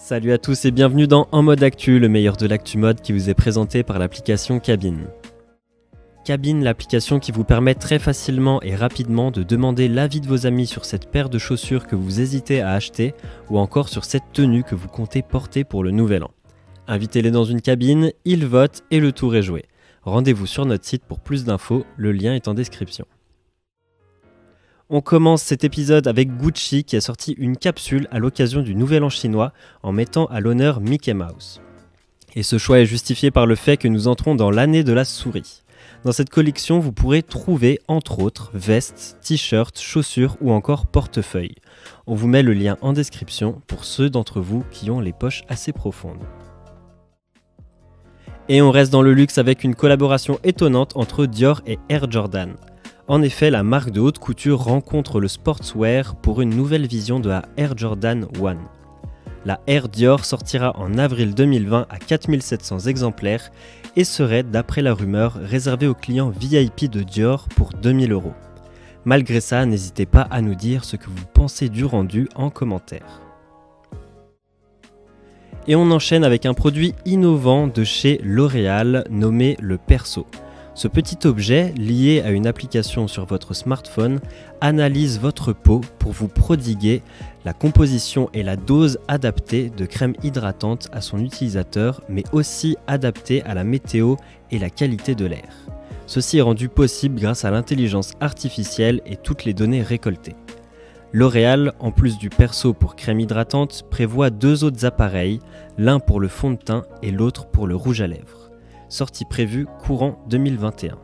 Salut à tous et bienvenue dans En mode actu, le meilleur de l'actu mode qui vous est présenté par l'application Cabine. Cabine, l'application qui vous permet très facilement et rapidement de demander l'avis de vos amis sur cette paire de chaussures que vous hésitez à acheter ou encore sur cette tenue que vous comptez porter pour le nouvel an. Invitez-les dans une cabine, ils votent et le tour est joué. Rendez-vous sur notre site pour plus d'infos, le lien est en description. On commence cet épisode avec Gucci qui a sorti une capsule à l'occasion du Nouvel An chinois en mettant à l'honneur Mickey Mouse. Et ce choix est justifié par le fait que nous entrons dans l'année de la souris. Dans cette collection, vous pourrez trouver entre autres vestes, t-shirts, chaussures ou encore portefeuilles. On vous met le lien en description pour ceux d'entre vous qui ont les poches assez profondes. Et on reste dans le luxe avec une collaboration étonnante entre Dior et Air Jordan. En effet, la marque de haute couture rencontre le sportswear pour une nouvelle vision de la Air Jordan 1. La Air Dior sortira en avril 2020 à 4700 exemplaires et serait, d'après la rumeur, réservée aux clients VIP de Dior pour 2000 euros. Malgré ça, n'hésitez pas à nous dire ce que vous pensez du rendu en commentaire. Et on enchaîne avec un produit innovant de chez L'Oréal nommé le Perso. Ce petit objet, lié à une application sur votre smartphone, analyse votre peau pour vous prodiguer la composition et la dose adaptée de crème hydratante à son utilisateur, mais aussi adaptée à la météo et la qualité de l'air. Ceci est rendu possible grâce à l'intelligence artificielle et toutes les données récoltées. L'Oréal, en plus du perso pour crème hydratante, prévoit deux autres appareils, l'un pour le fond de teint et l'autre pour le rouge à lèvres sortie prévue courant 2021.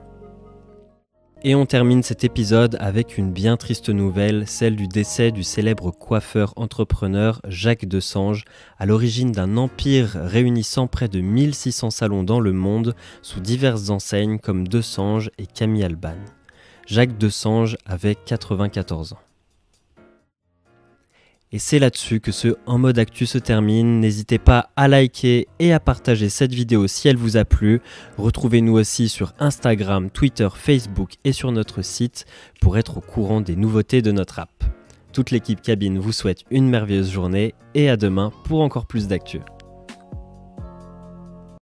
Et on termine cet épisode avec une bien triste nouvelle, celle du décès du célèbre coiffeur entrepreneur Jacques Desange, à l'origine d'un empire réunissant près de 1600 salons dans le monde sous diverses enseignes comme Desange et Camille Alban. Jacques Desange avait 94 ans. Et c'est là-dessus que ce En mode actu se termine. N'hésitez pas à liker et à partager cette vidéo si elle vous a plu. Retrouvez-nous aussi sur Instagram, Twitter, Facebook et sur notre site pour être au courant des nouveautés de notre app. Toute l'équipe cabine vous souhaite une merveilleuse journée et à demain pour encore plus d'actu.